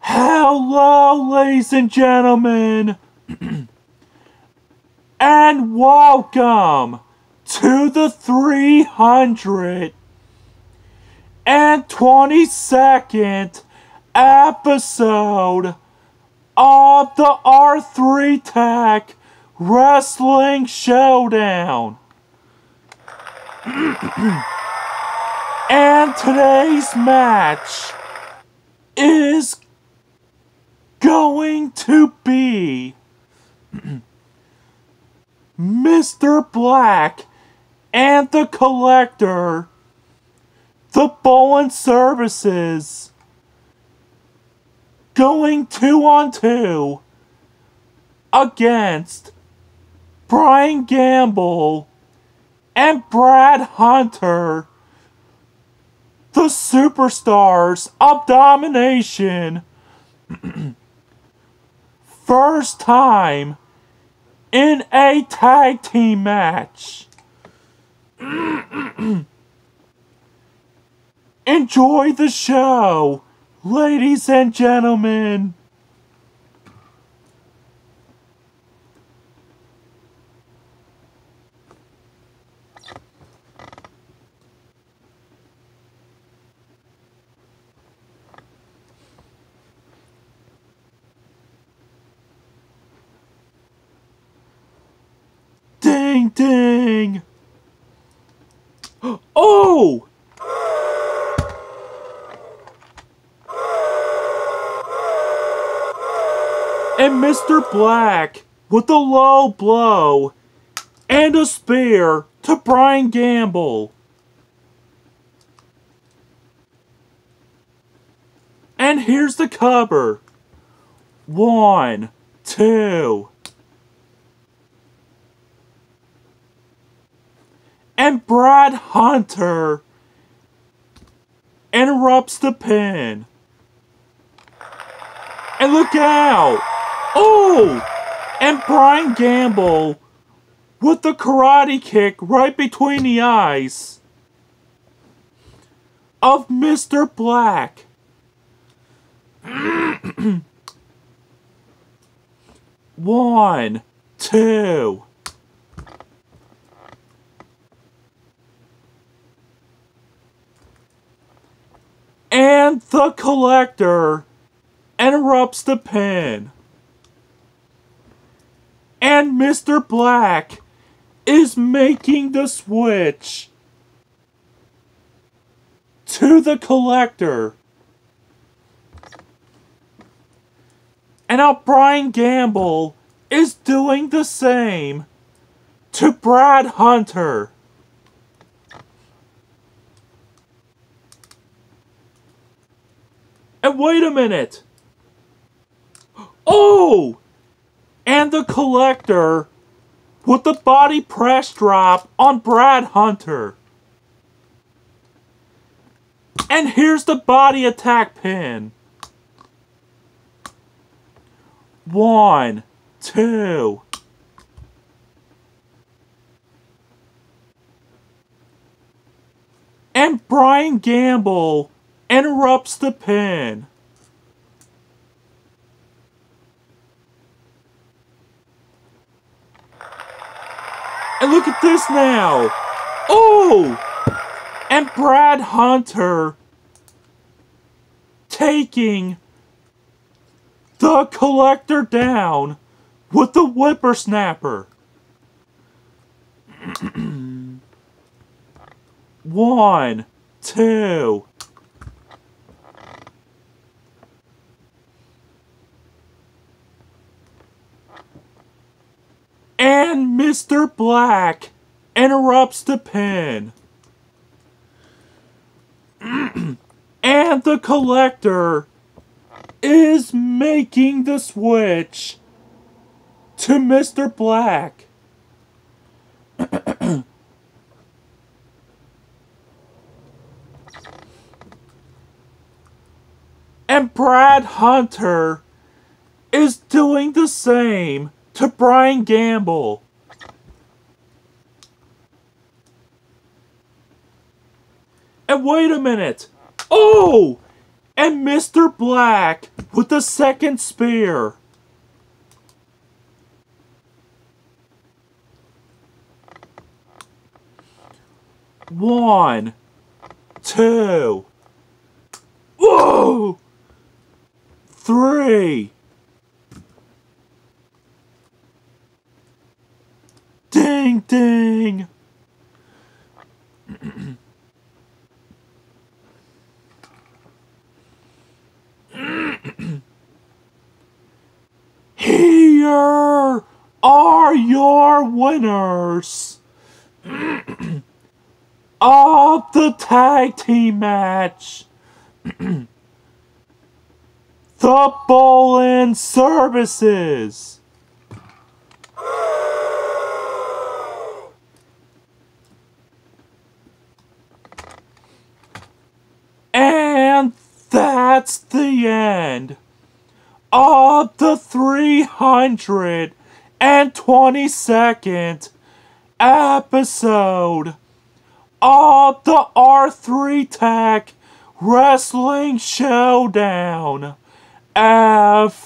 Hello, ladies and gentlemen, and welcome to the 322nd episode of the R3 Tech Wrestling Showdown. and today's match is going to be Mr. Black and the Collector, the Bolin Services, going two on two against Brian Gamble and Brad Hunter, the superstars of domination. First time in a tag team match. Enjoy the show, ladies and gentlemen. Ding! Oh! And Mr. Black with a low blow and a spear to Brian Gamble. And here's the cover. One, two. And Brad Hunter interrupts the pin. And look out! Oh! And Brian Gamble with the karate kick right between the eyes of Mr. Black. One, two. And the collector interrupts the pin. And Mr. Black is making the switch to the collector. And now Brian Gamble is doing the same to Brad Hunter. And wait a minute. Oh! And the collector with the body press drop on Brad Hunter. And here's the body attack pin. One, two. And Brian Gamble interrupts the pin. And look at this now. Oh! And Brad Hunter taking the collector down with the whippersnapper. One, two. And Mr. Black interrupts the pin. and the collector is making the switch to Mr. Black. and Brad Hunter is doing the same to Brian Gamble. And wait a minute. Oh! And Mr. Black with the second spear. One, two, whoa, three. Ding, ding. Here are your winners of the tag team match. the Bolin Services. And that's the end of the 322nd episode of the R3 Tech Wrestling Showdown. Everyone.